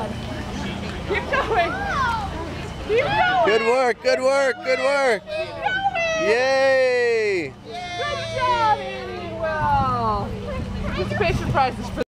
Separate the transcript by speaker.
Speaker 1: God. Keep going. Keep going. Good work, good work, good work. Keep going. Yay.
Speaker 2: Good job, Annie. Well, participation prizes for